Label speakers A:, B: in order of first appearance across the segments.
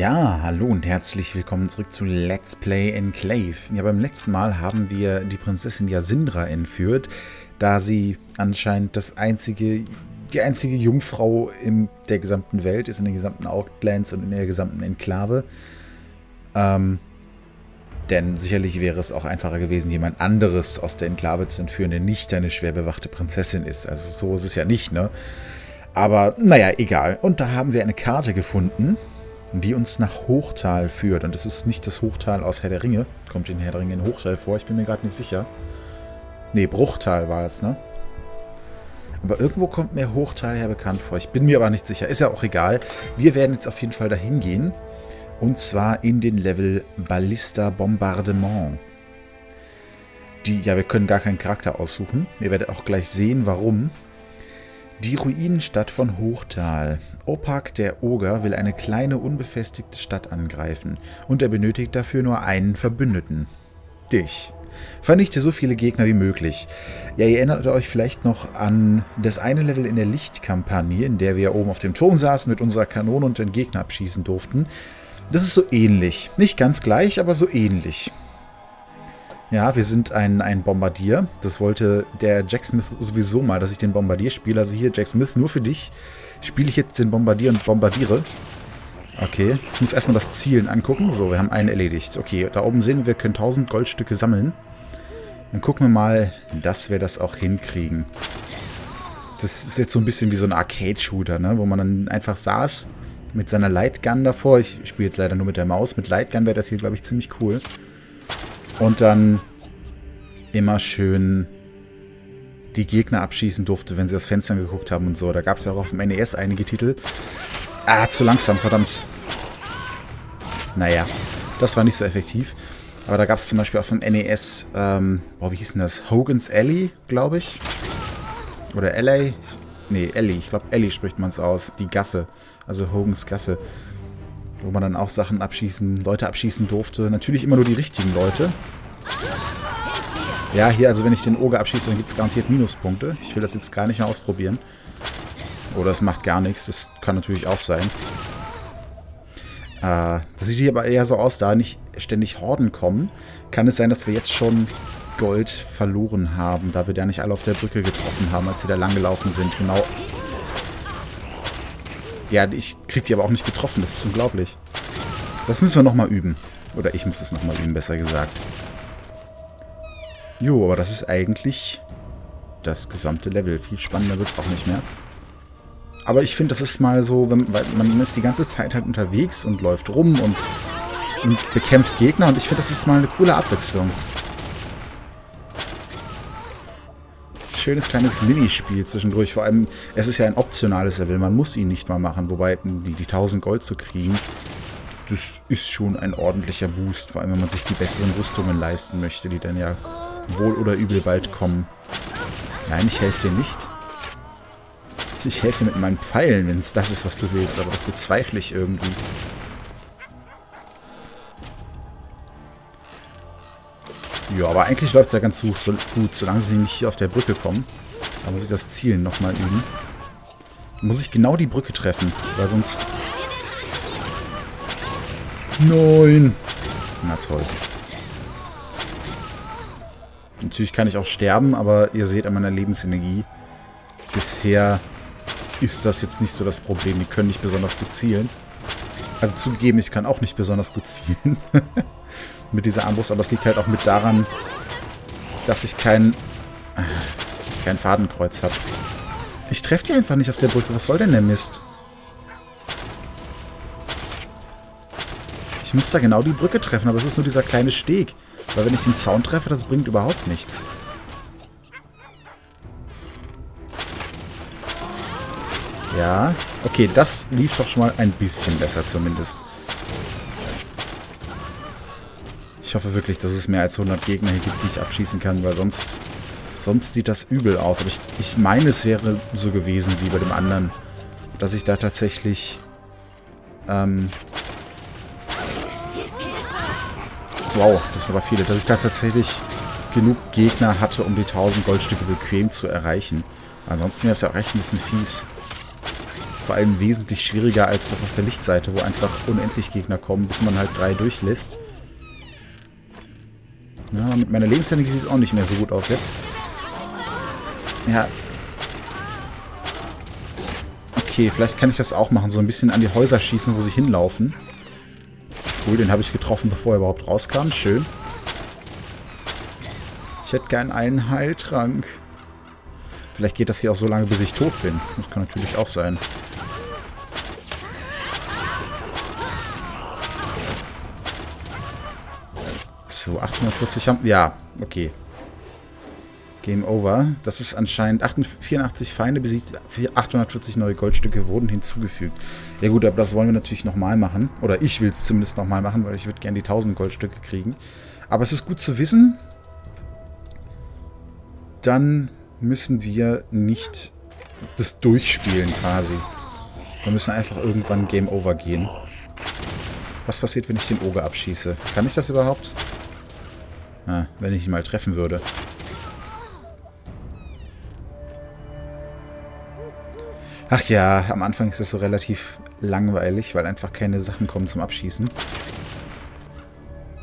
A: Ja, hallo und herzlich willkommen zurück zu Let's Play Enclave. Ja, beim letzten Mal haben wir die Prinzessin Yasindra entführt, da sie anscheinend das einzige, die einzige Jungfrau in der gesamten Welt ist, in den gesamten Outlands und in der gesamten Enklave. Ähm, denn sicherlich wäre es auch einfacher gewesen, jemand anderes aus der Enklave zu entführen, der nicht eine schwer bewachte Prinzessin ist. Also so ist es ja nicht, ne? Aber naja, egal. Und da haben wir eine Karte gefunden, die uns nach Hochtal führt. Und das ist nicht das Hochtal aus Herr der Ringe. Kommt in Herr der Ringe in Hochtal vor? Ich bin mir gerade nicht sicher. Ne, Bruchtal war es, ne? Aber irgendwo kommt mir Hochtal her bekannt vor. Ich bin mir aber nicht sicher. Ist ja auch egal. Wir werden jetzt auf jeden Fall dahin gehen. Und zwar in den Level Ballista Bombardement. Die, ja, wir können gar keinen Charakter aussuchen. Ihr werdet auch gleich sehen, warum. Die Ruinenstadt von Hochtal. Opak, der Oger, will eine kleine, unbefestigte Stadt angreifen. Und er benötigt dafür nur einen Verbündeten. Dich. Vernichte so viele Gegner wie möglich. Ja, ihr erinnert euch vielleicht noch an das eine Level in der Lichtkampagne, in der wir oben auf dem Turm saßen mit unserer Kanone und den Gegner abschießen durften. Das ist so ähnlich. Nicht ganz gleich, aber so ähnlich. Ja, wir sind ein, ein Bombardier. Das wollte der Jack Smith sowieso mal, dass ich den Bombardier spiele. Also hier, Jack Smith, nur für dich spiele ich jetzt den Bombardier und bombardiere. Okay, ich muss erstmal das Zielen angucken. So, wir haben einen erledigt. Okay, da oben sehen wir, wir können 1000 Goldstücke sammeln. Dann gucken wir mal, dass wir das auch hinkriegen. Das ist jetzt so ein bisschen wie so ein Arcade-Shooter, ne? wo man dann einfach saß mit seiner Lightgun davor. Ich spiele jetzt leider nur mit der Maus. Mit Lightgun wäre das hier, glaube ich, ziemlich cool. Und dann immer schön die Gegner abschießen durfte, wenn sie aus Fenstern geguckt haben und so. Da gab es ja auch auf dem NES einige Titel. Ah, zu langsam, verdammt. Naja, das war nicht so effektiv. Aber da gab es zum Beispiel auf dem NES, ähm, boah, wie hieß denn das? Hogan's Alley, glaube ich. Oder LA. Nee, Alley. Ich glaube, Alley spricht man es aus. Die Gasse. Also Hogan's Gasse wo man dann auch Sachen abschießen, Leute abschießen durfte. Natürlich immer nur die richtigen Leute. Ja, hier, also wenn ich den Oger abschieße, dann gibt es garantiert Minuspunkte. Ich will das jetzt gar nicht mehr ausprobieren. Oder es macht gar nichts, das kann natürlich auch sein. Äh, das sieht hier aber eher so aus, da nicht ständig Horden kommen, kann es sein, dass wir jetzt schon Gold verloren haben, da wir da nicht alle auf der Brücke getroffen haben, als sie da lang gelaufen sind. Genau ja, ich krieg die aber auch nicht getroffen. Das ist unglaublich. Das müssen wir nochmal üben. Oder ich muss es nochmal üben, besser gesagt. Jo, aber das ist eigentlich das gesamte Level. Viel spannender wird es auch nicht mehr. Aber ich finde, das ist mal so, wenn, weil man ist die ganze Zeit halt unterwegs und läuft rum und, und bekämpft Gegner. Und ich finde, das ist mal eine coole Abwechslung. Schönes kleines Minispiel zwischendurch. Vor allem, es ist ja ein optionales Level. Man muss ihn nicht mal machen. Wobei, die, die 1000 Gold zu kriegen, das ist schon ein ordentlicher Boost. Vor allem, wenn man sich die besseren Rüstungen leisten möchte, die dann ja wohl oder übel bald kommen. Nein, ich helfe dir nicht. Ich helfe dir mit meinen Pfeilen, wenn es das ist, was du willst. Aber das bezweifle ich irgendwie. Ja, aber eigentlich läuft es ja ganz gut, so, gut, solange sie nicht hier auf der Brücke kommen. Da muss ich das Zielen nochmal üben. Da muss ich genau die Brücke treffen, weil sonst... Nein! Na toll. Natürlich kann ich auch sterben, aber ihr seht an meiner Lebensenergie, bisher ist das jetzt nicht so das Problem. Die können nicht besonders gut zielen. Also zugegeben, ich kann auch nicht besonders gut zielen. mit dieser Armbrust, aber es liegt halt auch mit daran, dass ich kein, kein Fadenkreuz habe. Ich treffe die einfach nicht auf der Brücke. Was soll denn der Mist? Ich muss da genau die Brücke treffen, aber es ist nur dieser kleine Steg. Weil wenn ich den Zaun treffe, das bringt überhaupt nichts. Ja, okay, das lief doch schon mal ein bisschen besser zumindest. Ich hoffe wirklich, dass es mehr als 100 Gegner hier gibt, die ich abschießen kann, weil sonst, sonst sieht das übel aus. Aber ich, ich meine, es wäre so gewesen wie bei dem anderen, dass ich da tatsächlich... Ähm, wow, das sind aber viele. Dass ich da tatsächlich genug Gegner hatte, um die 1000 Goldstücke bequem zu erreichen. Ansonsten wäre es ja auch echt ein bisschen fies. Vor allem wesentlich schwieriger als das auf der Lichtseite, wo einfach unendlich Gegner kommen, bis man halt drei durchlässt. Ja, mit meiner Lebensenergie sieht es auch nicht mehr so gut aus jetzt. Ja. Okay, vielleicht kann ich das auch machen. So ein bisschen an die Häuser schießen, wo sie hinlaufen. Cool, den habe ich getroffen, bevor er überhaupt rauskam. Schön. Ich hätte gern einen Heiltrank. Vielleicht geht das hier auch so lange, bis ich tot bin. Das kann natürlich auch sein. So, 840 haben... Ja, okay. Game over. Das ist anscheinend 84 Feinde besiegt, 840 neue Goldstücke wurden hinzugefügt. Ja gut, aber das wollen wir natürlich nochmal machen. Oder ich will es zumindest nochmal machen, weil ich würde gerne die 1000 Goldstücke kriegen. Aber es ist gut zu wissen. Dann müssen wir nicht das durchspielen quasi. Wir müssen einfach irgendwann Game over gehen. Was passiert, wenn ich den Oger abschieße? Kann ich das überhaupt? Ah, wenn ich ihn mal treffen würde. Ach ja, am Anfang ist das so relativ langweilig, weil einfach keine Sachen kommen zum Abschießen.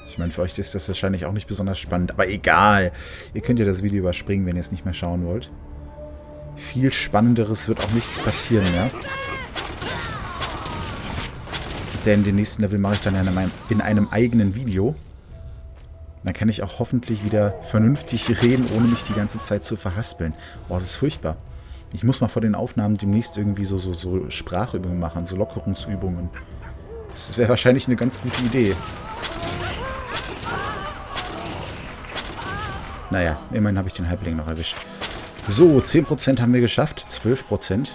A: Ich meine, für euch ist das wahrscheinlich auch nicht besonders spannend, aber egal. Ihr könnt ja das Video überspringen, wenn ihr es nicht mehr schauen wollt. Viel Spannenderes wird auch nicht passieren, ja. Denn den nächsten Level mache ich dann in einem, in einem eigenen Video. Dann kann ich auch hoffentlich wieder vernünftig reden, ohne mich die ganze Zeit zu verhaspeln. Boah, das ist furchtbar. Ich muss mal vor den Aufnahmen demnächst irgendwie so, so, so Sprachübungen machen, so Lockerungsübungen. Das wäre wahrscheinlich eine ganz gute Idee. Naja, immerhin habe ich den Halbling noch erwischt. So, 10% haben wir geschafft. 12%,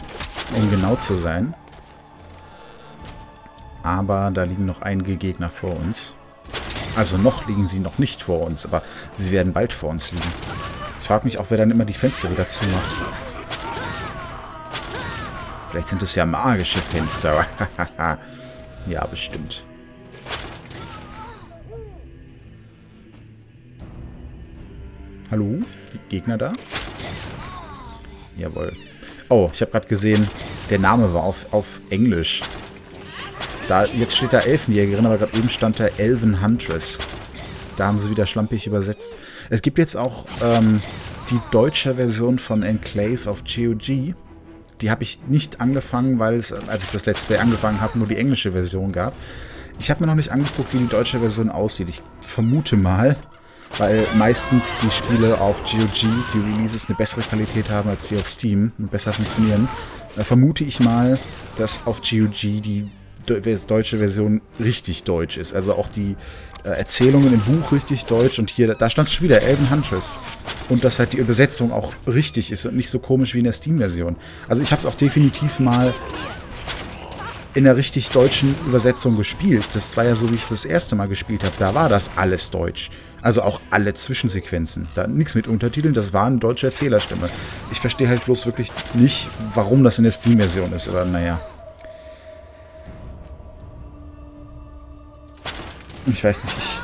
A: um genau zu sein. Aber da liegen noch einige Gegner vor uns. Also noch liegen sie noch nicht vor uns, aber sie werden bald vor uns liegen. Ich frage mich auch, wer dann immer die Fenster wieder zumacht. Vielleicht sind es ja magische Fenster. ja, bestimmt. Hallo? Gegner da? Jawohl. Oh, ich habe gerade gesehen, der Name war auf, auf Englisch. Da, jetzt steht da Elfenjägerin, aber gerade eben stand da Elven Huntress. Da haben sie wieder schlampig übersetzt. Es gibt jetzt auch ähm, die deutsche Version von Enclave auf GOG. Die habe ich nicht angefangen, weil es, als ich das Let's Play angefangen habe, nur die englische Version gab. Ich habe mir noch nicht angeguckt, wie die deutsche Version aussieht. Ich vermute mal, weil meistens die Spiele auf GOG, die Releases, eine bessere Qualität haben als die auf Steam und besser funktionieren. Äh, vermute ich mal, dass auf GOG die deutsche Version richtig deutsch ist. Also auch die äh, Erzählungen im Buch richtig deutsch und hier, da stand schon wieder Elven Huntress. Und dass halt die Übersetzung auch richtig ist und nicht so komisch wie in der Steam-Version. Also ich habe es auch definitiv mal in der richtig deutschen Übersetzung gespielt. Das war ja so, wie ich das erste Mal gespielt habe. Da war das alles deutsch. Also auch alle Zwischensequenzen. Da nichts mit Untertiteln, das war eine deutsche Erzählerstimme. Ich verstehe halt bloß wirklich nicht, warum das in der Steam-Version ist, aber naja. Ich weiß nicht, ich,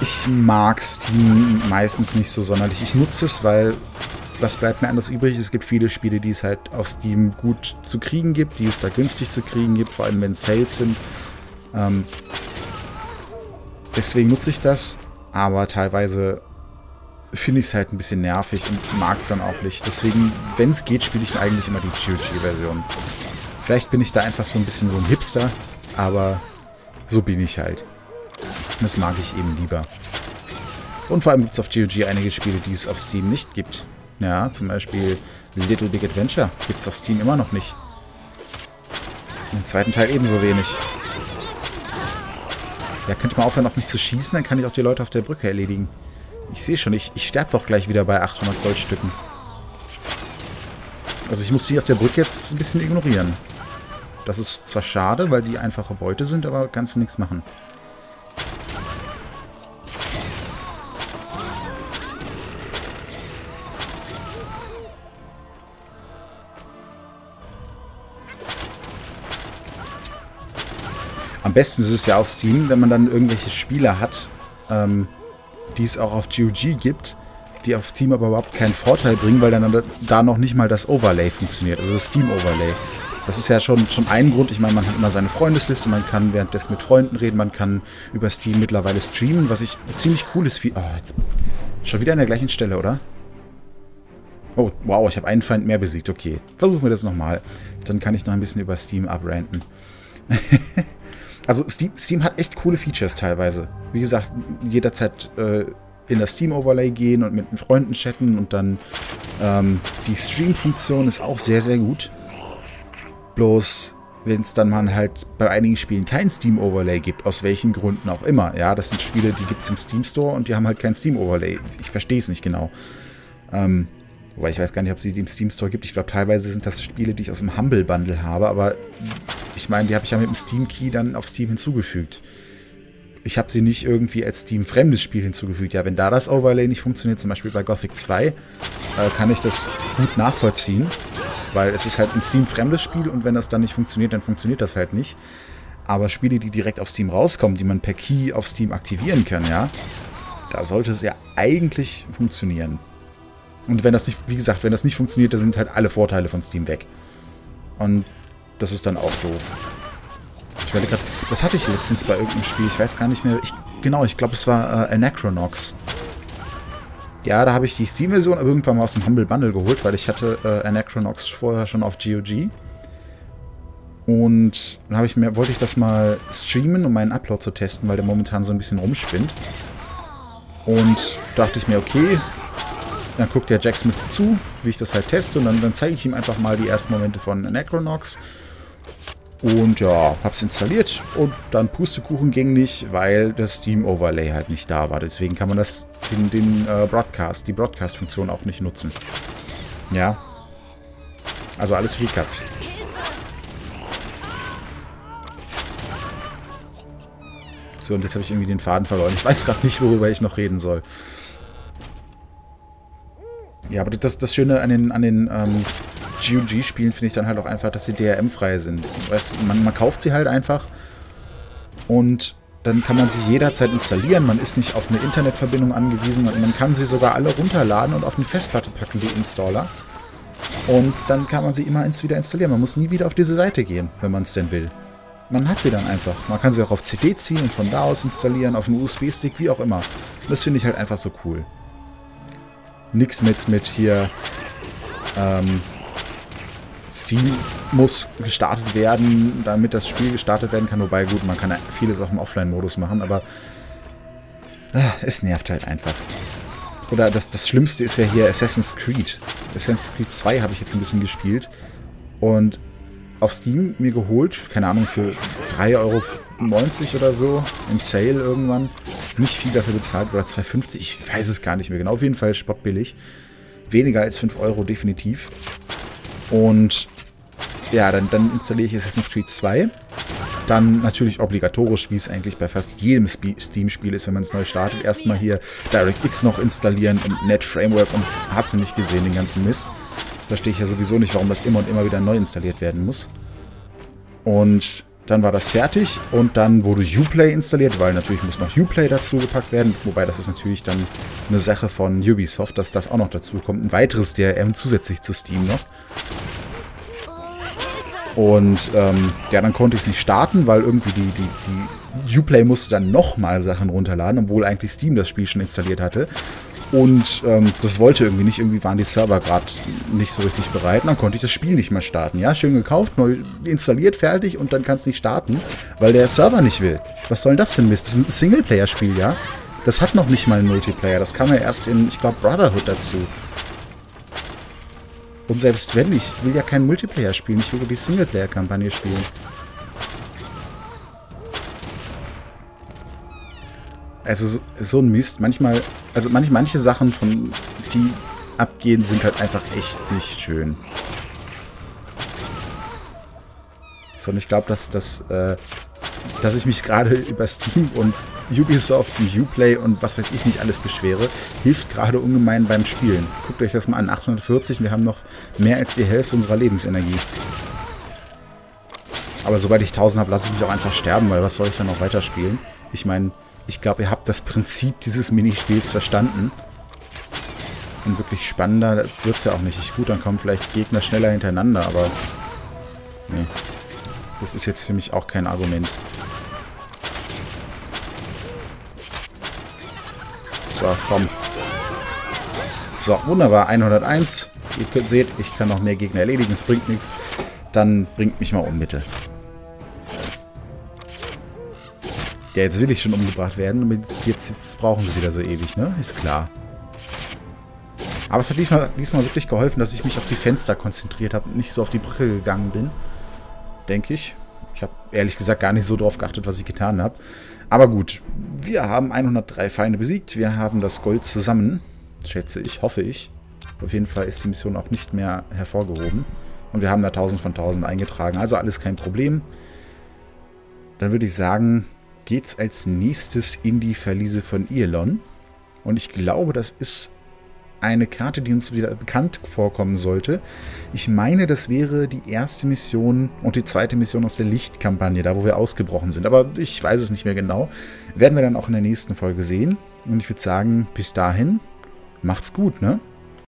A: ich mag Steam meistens nicht so sonderlich. Ich nutze es, weil was bleibt mir anders übrig? Es gibt viele Spiele, die es halt auf Steam gut zu kriegen gibt, die es da günstig zu kriegen gibt, vor allem wenn Sales sind. Ähm, deswegen nutze ich das, aber teilweise finde ich es halt ein bisschen nervig und mag es dann auch nicht. Deswegen, wenn es geht, spiele ich eigentlich immer die GOG-Version. Vielleicht bin ich da einfach so ein bisschen so ein Hipster, aber so bin ich halt. Das mag ich eben lieber. Und vor allem gibt es auf GOG einige Spiele, die es auf Steam nicht gibt. Ja, zum Beispiel Little Big Adventure gibt es auf Steam immer noch nicht. Den zweiten Teil ebenso wenig. Ja, könnte mal aufhören, auf mich zu schießen, dann kann ich auch die Leute auf der Brücke erledigen. Ich sehe schon, ich, ich sterbe doch gleich wieder bei 800 Goldstücken. Also ich muss die auf der Brücke jetzt ein bisschen ignorieren. Das ist zwar schade, weil die einfache Beute sind, aber kannst du nichts machen. Am besten ist es ja auf Steam, wenn man dann irgendwelche Spiele hat, ähm, die es auch auf GOG gibt, die auf Steam aber überhaupt keinen Vorteil bringen, weil dann da noch nicht mal das Overlay funktioniert, also das Steam Overlay. Das ist ja schon, schon ein Grund. Ich meine, man hat immer seine Freundesliste, man kann währenddessen mit Freunden reden, man kann über Steam mittlerweile streamen, was ich ziemlich cool ist. Oh, jetzt schon wieder an der gleichen Stelle, oder? Oh, wow, ich habe einen Feind mehr besiegt. Okay, versuchen wir das nochmal. Dann kann ich noch ein bisschen über Steam abranten. also Steam, Steam, hat echt coole Features teilweise. Wie gesagt, jederzeit äh, in das Steam-Overlay gehen und mit Freunden chatten und dann ähm, die Stream-Funktion ist auch sehr, sehr gut. Bloß, wenn es dann mal halt bei einigen Spielen kein Steam-Overlay gibt, aus welchen Gründen auch immer. Ja, das sind Spiele, die gibt es im Steam-Store und die haben halt kein Steam-Overlay. Ich verstehe es nicht genau. Ähm, wobei ich weiß gar nicht, ob es die im Steam-Store gibt. Ich glaube, teilweise sind das Spiele, die ich aus dem Humble-Bundle habe, aber ich meine, die habe ich ja mit dem Steam-Key dann auf Steam hinzugefügt ich habe sie nicht irgendwie als Steam-fremdes Spiel hinzugefügt. Ja, wenn da das Overlay nicht funktioniert, zum Beispiel bei Gothic 2, äh, kann ich das gut nachvollziehen, weil es ist halt ein Steam-fremdes Spiel und wenn das dann nicht funktioniert, dann funktioniert das halt nicht. Aber Spiele, die direkt auf Steam rauskommen, die man per Key auf Steam aktivieren kann, ja, da sollte es ja eigentlich funktionieren. Und wenn das nicht, wie gesagt, wenn das nicht funktioniert, dann sind halt alle Vorteile von Steam weg. Und das ist dann auch doof. Ich werde gerade. Das hatte ich letztens bei irgendeinem Spiel. Ich weiß gar nicht mehr. Ich, genau, ich glaube, es war äh, Anachronox. Ja, da habe ich die Steam-Version irgendwann mal aus dem Humble Bundle geholt, weil ich hatte äh, Anachronox vorher schon auf GOG. Und dann ich mir, wollte ich das mal streamen, um meinen Upload zu testen, weil der momentan so ein bisschen rumspinnt. Und dachte ich mir, okay, dann guckt der Jack Smith zu, wie ich das halt teste. Und dann, dann zeige ich ihm einfach mal die ersten Momente von Anachronox. Und ja, hab's installiert und dann Pustekuchen ging nicht, weil das Steam Overlay halt nicht da war. Deswegen kann man das den, den äh, Broadcast, die Broadcast-Funktion auch nicht nutzen. Ja. Also alles für die Katz. So, und jetzt habe ich irgendwie den Faden verloren. Ich weiß gerade nicht, worüber ich noch reden soll. Ja, aber das, das Schöne an den, an den ähm, GOG-Spielen finde ich dann halt auch einfach, dass sie DRM-frei sind. Weißt, man, man kauft sie halt einfach und dann kann man sie jederzeit installieren. Man ist nicht auf eine Internetverbindung angewiesen und man kann sie sogar alle runterladen und auf eine Festplatte packen, die Installer. Und dann kann man sie immer wieder installieren. Man muss nie wieder auf diese Seite gehen, wenn man es denn will. Man hat sie dann einfach. Man kann sie auch auf CD ziehen und von da aus installieren, auf einen USB-Stick, wie auch immer. Das finde ich halt einfach so cool. Nix mit, mit hier ähm, Steam muss gestartet werden, damit das Spiel gestartet werden kann. Wobei, gut, man kann ja vieles auch im Offline-Modus machen, aber äh, es nervt halt einfach. Oder das, das Schlimmste ist ja hier Assassin's Creed. Assassin's Creed 2 habe ich jetzt ein bisschen gespielt und auf Steam mir geholt, keine Ahnung, für 3,90 Euro oder so im Sale irgendwann. Nicht viel dafür bezahlt, oder 2,50, ich weiß es gar nicht mehr genau. Auf jeden Fall spottbillig. Weniger als 5 Euro definitiv. Und ja, dann, dann installiere ich Assassin's Creed 2. Dann natürlich obligatorisch, wie es eigentlich bei fast jedem Steam-Spiel ist, wenn man es neu startet. Erstmal hier DirectX noch installieren und Net-Framework und hast du nicht gesehen, den ganzen Mist. Verstehe ich ja sowieso nicht, warum das immer und immer wieder neu installiert werden muss. Und dann war das fertig und dann wurde Uplay installiert, weil natürlich muss noch Uplay dazu gepackt werden. Wobei das ist natürlich dann eine Sache von Ubisoft, dass das auch noch dazu kommt. Ein weiteres DRM zusätzlich zu Steam noch. Und ähm, ja, dann konnte ich es nicht starten, weil irgendwie die, die, die Uplay musste dann nochmal Sachen runterladen, obwohl eigentlich Steam das Spiel schon installiert hatte. Und ähm, das wollte irgendwie nicht. Irgendwie waren die Server gerade nicht so richtig bereit. Und dann konnte ich das Spiel nicht mehr starten. Ja, schön gekauft, neu installiert, fertig und dann kann es nicht starten, weil der Server nicht will. Was soll denn das für ein Mist? Das ist ein Singleplayer-Spiel, ja? Das hat noch nicht mal einen Multiplayer. Das kam ja erst in, ich glaube, Brotherhood dazu. Und selbst wenn, ich will ja keinen Multiplayer spielen. Ich will die Singleplayer-Kampagne spielen. Also so ein Mist. Manchmal, also manch, manche Sachen, von die abgehen, sind halt einfach echt nicht schön. So, und ich glaube, dass, dass, äh, dass ich mich gerade über Steam und Ubisoft Uplay und was weiß ich nicht alles beschwere, hilft gerade ungemein beim Spielen. Guckt euch das mal an, 840, wir haben noch mehr als die Hälfte unserer Lebensenergie. Aber sobald ich 1000 habe, lasse ich mich auch einfach sterben, weil was soll ich dann noch weiterspielen? Ich meine, ich glaube, ihr habt das Prinzip dieses Minispiels verstanden. Und wirklich spannender wird es ja auch nicht. Ich, gut, dann kommen vielleicht Gegner schneller hintereinander, aber Nee. Das ist jetzt für mich auch kein Argument. So, komm. So, wunderbar. 101. Ihr könnt, seht, ich kann noch mehr Gegner erledigen. Es bringt nichts. Dann bringt mich mal um, bitte. Ja, jetzt will ich schon umgebracht werden. Jetzt, jetzt brauchen sie wieder so ewig, ne? Ist klar. Aber es hat diesmal, diesmal wirklich geholfen, dass ich mich auf die Fenster konzentriert habe und nicht so auf die Brücke gegangen bin. Denke ich. Ich habe ehrlich gesagt gar nicht so drauf geachtet, was ich getan habe. Aber gut, wir haben 103 Feinde besiegt. Wir haben das Gold zusammen, schätze ich, hoffe ich. Auf jeden Fall ist die Mission auch nicht mehr hervorgehoben. Und wir haben da 1000 von 1000 eingetragen. Also alles kein Problem. Dann würde ich sagen, geht's als nächstes in die Verliese von Irlon. Und ich glaube, das ist eine Karte, die uns wieder bekannt vorkommen sollte. Ich meine, das wäre die erste Mission und die zweite Mission aus der Lichtkampagne, da wo wir ausgebrochen sind. Aber ich weiß es nicht mehr genau. Werden wir dann auch in der nächsten Folge sehen. Und ich würde sagen, bis dahin, macht's gut, ne?